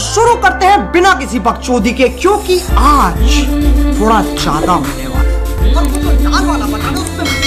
शुरू करते हैं बिना किसी बकचोदी के, क्योंकि आज थोड़ा ज़्यादा होने वाला और तो वाला बना उसमें